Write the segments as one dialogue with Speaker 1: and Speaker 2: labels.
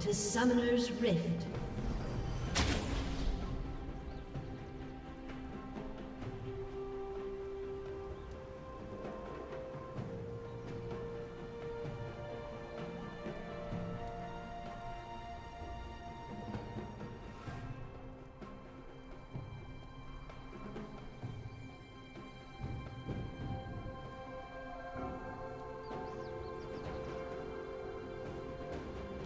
Speaker 1: To Summoner's Rift.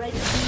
Speaker 1: Red team